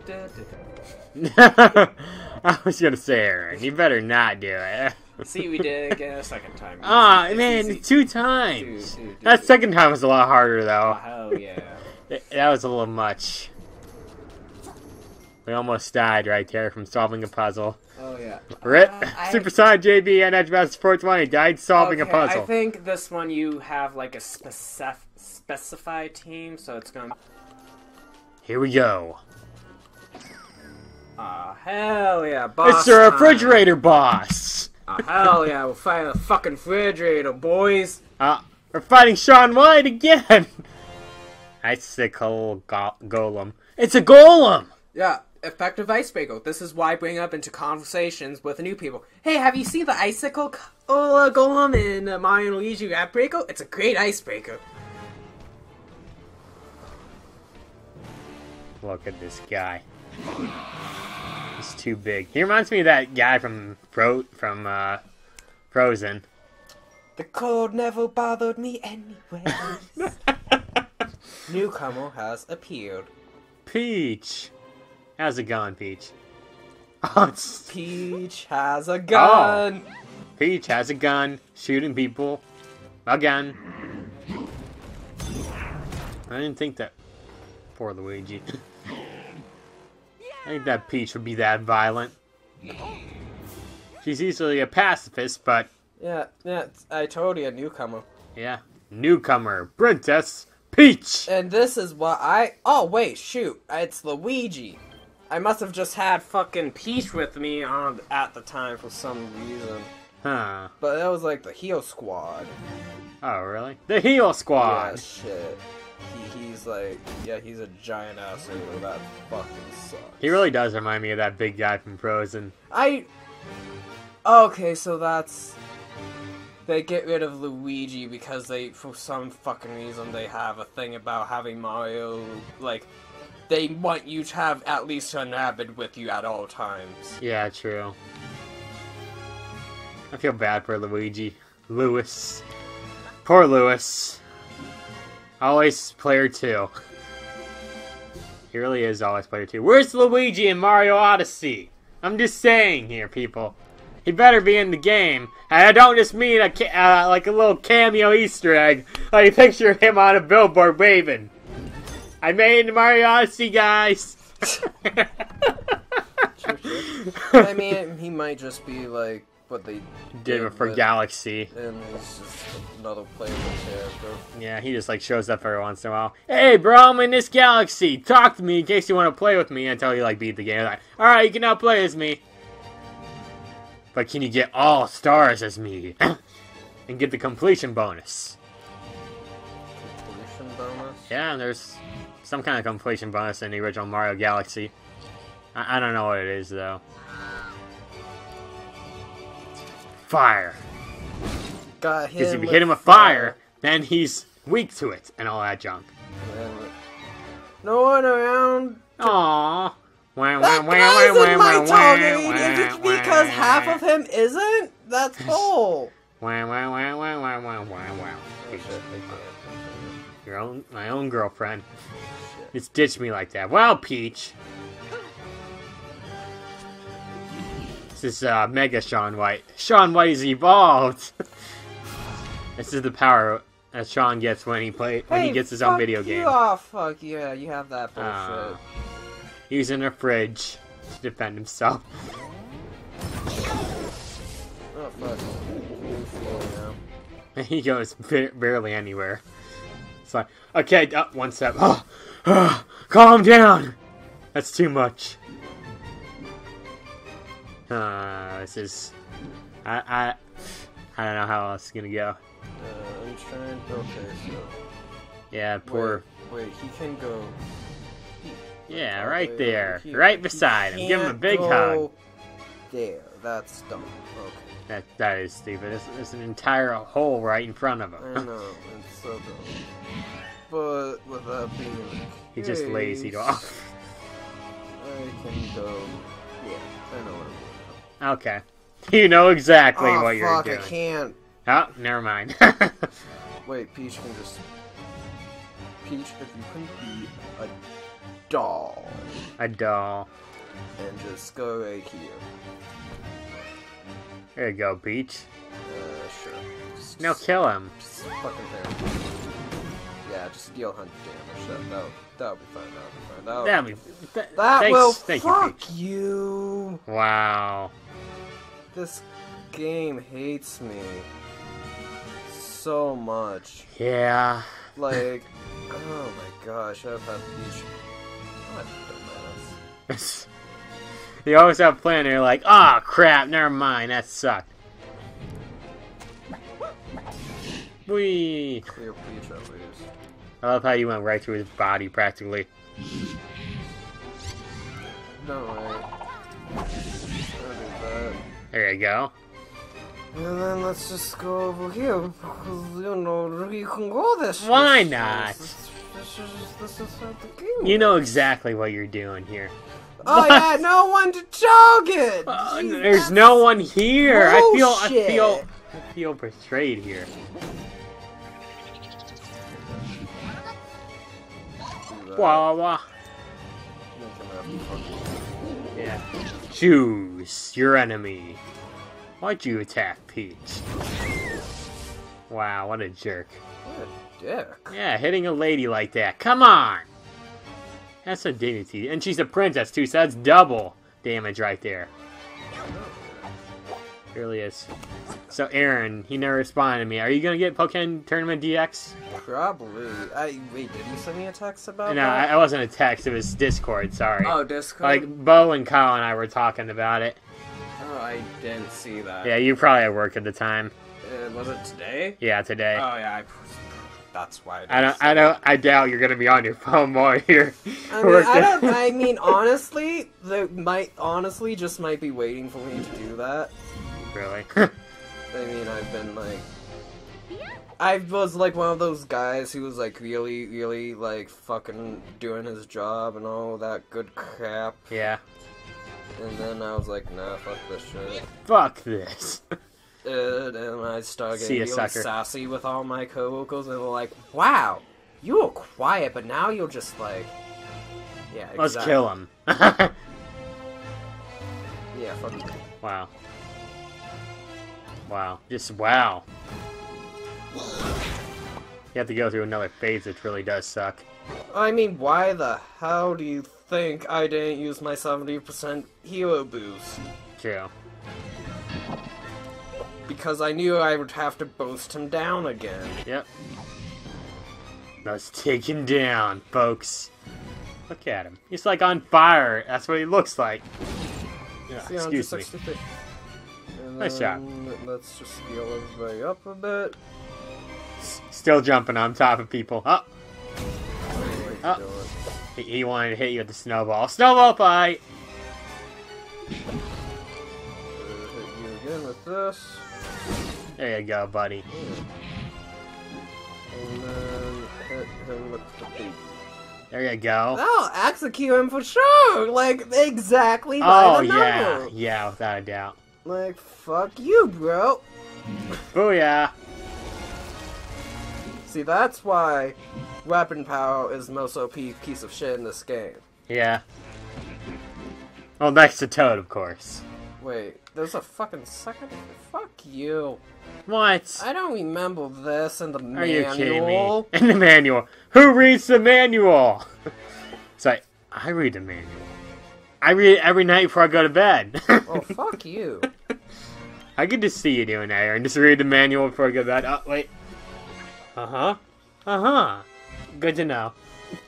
I was gonna say, Aaron, you better not do it. See, we did it again a second time. Ah, It's man, easy. two times. dude, dude. That second time was a lot harder, Oh, though. hell yeah. That was a little much. We almost died right there from solving a puzzle. Oh yeah. Rip, Uh, I- Super Sonic JB and Edgemaster 420 died solving okay, a puzzle. I think this one you have like a specif- specified team, so it's gonna. Here we go. Ah, hell yeah, boss. it's the time. refrigerator boss. Ah, hell yeah, we're fighting the fucking refrigerator, boys. Uh, we're fighting Shaun White again. Icicle go- golem. It's a golem. Yeah, effective icebreaker. This is why I bring up into conversations with new people. Hey, have you seen the icicle uh, golem in uh, Mario and Luigi Icebreaker? It's a great icebreaker. Look at this guy. Too big. He reminds me of that guy from Fro- from uh, Frozen. The cold never bothered me anyway. Newcomer has appeared. Peach. How's it going, Peach? Oh, it's Peach has a gun. Peach has a gun, shooting people. Again. I didn't think that. Poor Luigi. I think that Peach would be that violent. She's easily a pacifist, but Yeah, yeah, I told you, a newcomer. yeah, newcomer, Princess Peach. And this is what I. Oh wait, shoot! It's Luigi. I must have just had fucking Peach with me on at the time for some reason. Huh? But that was like the heel squad. Oh, really? The Heel Squad. Yeah, shit. He, he's like, yeah, he's a giant asshole. That fucking sucks. He really does remind me of that big guy from Frozen. I. Okay, so that's. They get rid of Luigi because they, for some fucking reason, they have a thing about having Mario. Like, they want you to have at least an Rabbid with you at all times. Yeah, true. I feel bad for Luigi. Lewis. Poor Lewis. Always player two. He really is always player two. Where's Luigi in Mario Odyssey? I'm just saying here, people. He better be in the game. And I don't just mean a uh, like a little cameo Easter egg, like a picture of him on a billboard waving. I made Mario Odyssey, guys. I mean, he might just be like what they Did it for Galaxy. And he's just another playable character. Yeah, he just like shows up every once in a while. Hey, bro, I'm in this galaxy. Talk to me in case you want to play with me until you like beat the game. Like, all right, you can now play as me. But can you get all stars as me and get the completion bonus? Completion bonus. Yeah, and there's some kind of completion bonus in the original Mario Galaxy. I, I don't know what it is though. Fire. Got him. Because if you hit him with fire, then he's weak to it and all that junk. No one around. Aww. That wah, wah, guy wah, isn't my wah, target wah, if wah, because half of him isn't. That's. Wah, wah, wah, wah, wah, wah, wah, wah. Peach. Your own, my own girlfriend. Just ditch me like that. Well, Peach. This is uh, Mega Shaun White. Shaun White is evolved. this is the power that Shaun gets when he play when he gets his own video you. game. Oh fuck yeah, you have that bullshit. He's in a fridge to defend himself. Oh fuck. he goes barely anywhere. It's like, okay, up one step. Oh, calm down. That's too much. Uh, this is, I, I, I don't know how else it's gonna go. Uh, I'm trying. Okay, so. Yeah, poor. Wait, wait, he can go. Yeah, Oh, right wait, there, he- right beside him. Give him a big hug. There, that's dumb. Okay. That that is stupid. It's, there's an entire hole right in front of him. I know, it's so dumb. But with that being the he just lays it off. I can go. Yeah, I know what I'm doing. Okay, you know exactly oh, what you're fuck, doing. I can't. Oh, never mind. Wait, Peach can just. Peach, if you can be a doll a doll. and just go right here. There you go, Peach. Uh, sure. Now kill him. Fucking there. Yeah, just deal 100 damage. That, that'll, that'll be fine. That'll be fine. That'll, That'd be. Th- that thanks, will thank fuck you, you. Wow. This game hates me so much. Yeah. Like, oh my gosh, I've had Peach. What a dumbass. you always have a plan, and you're like, oh crap, never mind, that sucked. Whee! Clear Peach at least. I love how you went right through his body practically. No, I. I'll do that. There you go. And then let's just go over here because you know you can go this. Why this- not? This, this, is this is how the game. You know exactly what you're doing here. Oh yeah, no one to target. Uh, Gee, there's no one here. I feel, I feel, I feel betrayed here. Fucking- Yeah. Choose your enemy. Why'd you attack Peach? Wow, what a jerk. What a dick. Yeah, hitting a lady like that. Come on! That's a dignity. And she's a princess, too, so that's double damage right there. Oh, Really is. So, Aaron, he never responded to me. Are you gonna get Pokkén Tournament DX? Probably. I wait. Did you send me a text about No, I, that? I wasn't a text. It was Discord. Sorry. oh, Discord. Like Bo and Kyle and I were talking about it. oh, I didn't see that. Yeah, you probably at work at the time. Uh, was it today? Yeah, today. Oh yeah, I, that's why. I don't. I don't. I doubt you're gonna be on your phone more here. I mean, I don't. I mean, honestly, they might honestly just might be waiting for me to do that. Really. I mean, I've been like, I was like one of those guys who was like really, really like fucking doing his job and all that good crap, yeah. and then I was like, nah, fuck this shit. Fuck this. And, and I started getting really sucker. sassy with all my coworkers, and they're like, "Wow, you were quiet, but now you're just like, yeah, exactly. Let's kill him. Yeah, fuck wow. Wow. Just wow. You have to go through another phase, which really does suck. I mean, why the hell do you think I didn't use my 70% hero boost? True. Because I knew I would have to boost him down again. Yep. Let's take him down, folks. Look at him. He's like on fire. That's what he looks like. Yeah, See, ah, excuse me. Nice job. Then Let's just heal everybody up a bit. Still jumping on top of people. Oh, What are you Oh. he, he wanted to hit you with the snowball. Snowball fight! Hit you again with this. There you go, buddy. And then hit him with the baby. There you go. I'll execute him for sure! Like, exactly by Oh, the yeah. number! Yeah, without a doubt. Like, fuck you, bro! oh yeah. See, that's why weapon power is the most OP piece of shit in this game. Yeah. Well, next to Toad, of course. Wait, there's a fucking second? Fuck you. What? I don't remember this in the Are you kidding me? manual. In the manual. Who reads the manual? it's like, I read the manual. I read it every night before I go to bed. Oh, fuck you. I could just see you doing that, Aaron. Just read the manual before I go to bed. Oh, wait. Uh huh. Uh huh. Good to know.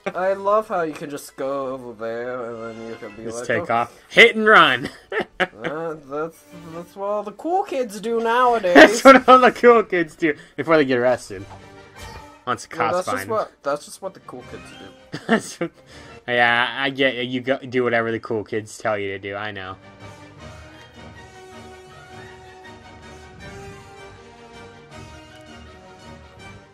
I love how you can just go over there and then you can be Just like, take "Oh, off. Hit and run. uh, that's that's what all the cool kids do nowadays. That's what all the cool kids do before they get arrested. Once the Well, cops that's just what that's just what the cool kids do. That's what- yeah, I get it. You go, do whatever the cool kids tell you to do. I know.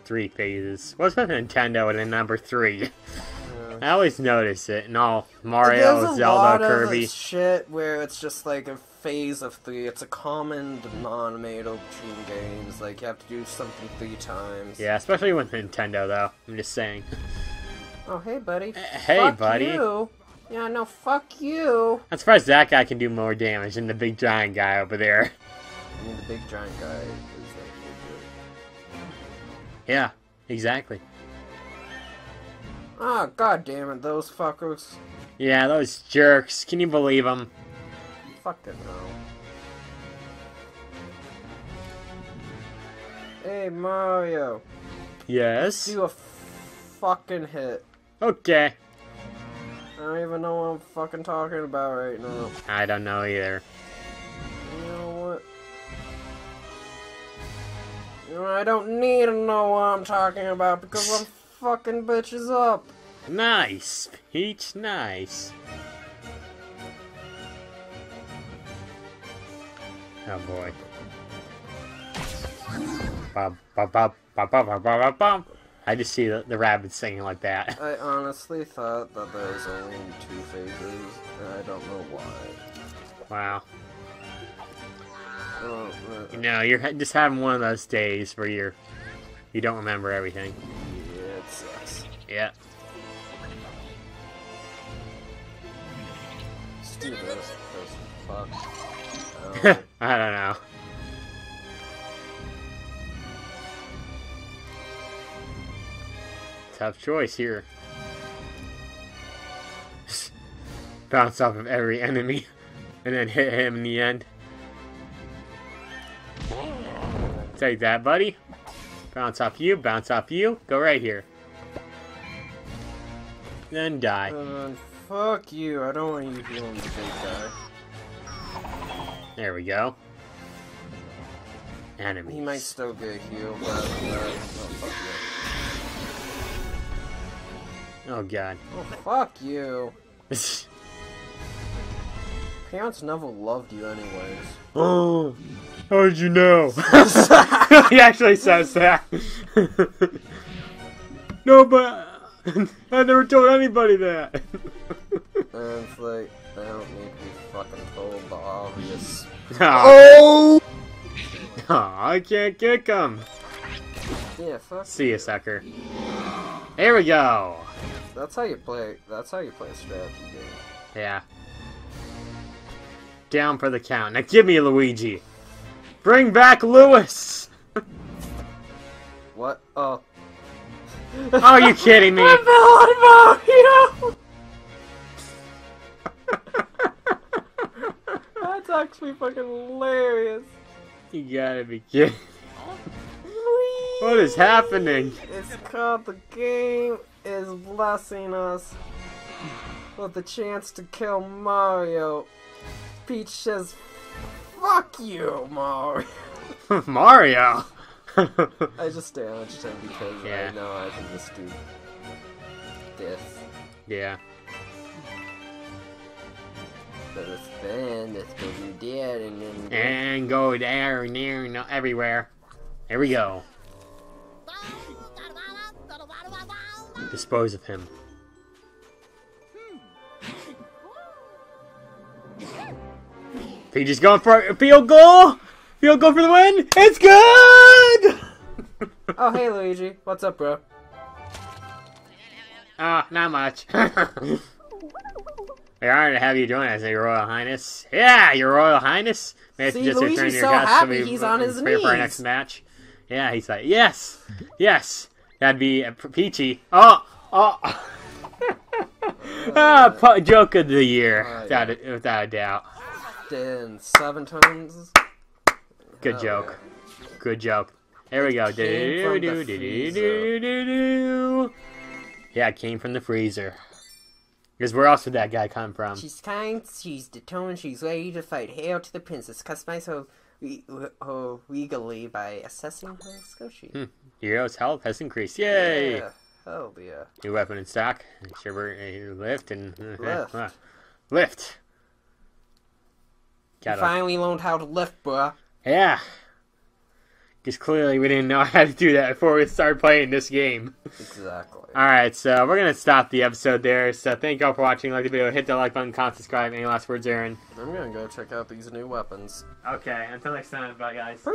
Three phases. What's with Nintendo and a number three? I always notice it in all Mario, There's a Zelda, lot Kirby. of shit where it's just like a phase of three. It's a common denominator between games. Like you have to do something three times. Yeah, especially with Nintendo, though. I'm just saying. Oh hey buddy. hey, fuck buddy. You. Yeah no fuck you. I'm surprised that guy can do more damage than the big giant guy over there. I mean the big giant guy is like. Yeah, exactly. Ah god damn it, those fuckers. Yeah, those jerks. Can you believe them? Fucking no. Hey Mario, Yes. do a fucking hit. Okay. I don't even know what I'm fucking talking about right now. I don't know either. You know what? You know, I don't need to know what I'm talking about because I'm fucking bitches up. Nice, Peach, nice. Oh boy. Bum, bum, bum, bum, bum, bum, bum, bum. I just see the, the Rabbid singing like that. I honestly thought that there was only two phases, and I don't know why. Wow. Oh, uh, You know, you're just having one of those days where you're you don't remember everything. yeah, it sucks. Yeah. Let's do this, fuck. I don't know. Tough choice here. Bounce off of every enemy and then hit him in the end. Take that, buddy. Bounce off you, bounce off you. Go right here. Then die. and fuck you, I don't want you healing the big guy. There we go. Enemy. He might still get healed, but uh, oh, fuck Oh god. Oh, fuck you. Parents never loved you anyways. Oh, how did you know? he actually says that. no, but I never told anybody that. And it's like, I don't need to be fucking told the obvious. Ah. oh! Ah, I can't kick him. Yeah, fuck. See ya, sucker. There we go. That's how you play. That's how you play a strategy game. Yeah. Down for the count. Now give me Luigi. Bring back Lewis. What? Oh. Are you kidding me? Mario! That's actually fucking hilarious. You gotta be kidding. What is happening? It's called the game is blessing us with the chance to kill Mario. Peach says, "Fuck you, Mario." Mario. I just damaged him because Yeah. I know I can just do this. yeah. But it's then it's you did, and then And go there and there and everywhere. There we go. Dispose of him. Peach is going for a field goal. Field goal for the win. It's good. oh hey Luigi, what's up, bro? Ah, not much. We honored to have you join us, Your Royal Highness. Yeah, Your Royal Highness. May See, you Luigi's return to your so happy he's on his prepared for our next match. Yeah, he's like, yes, yes. That'd be uh, Peachy. Oh, oh. ah, po- joke of the year, Uh, without, a, without a doubt. Then seven times. Good joke. Good joke. Here we go. Came from Do-do-do-do-do-do-do. Yeah, it came from the freezer. Because where else would that guy come from? She's kind, she's determined, she's ready to fight. Hail to the princess. Customize her regally by assessing her skill sheet. Hmm. Hero's health has increased. Yay! Yeah. Oh, yeah. New weapon in stock. Shiver, uh, lift, and Lift. uh, lift. You finally learned how to lift, bruh. Yeah. Because clearly we didn't know how to do that before we started playing this game. Exactly. Alright, so we're going to stop the episode there. So thank you all for watching. Like the video, hit the like button, comment, subscribe. Any last words, Aaron? I'm gonna go check out these new weapons. Okay, until next time, bye guys.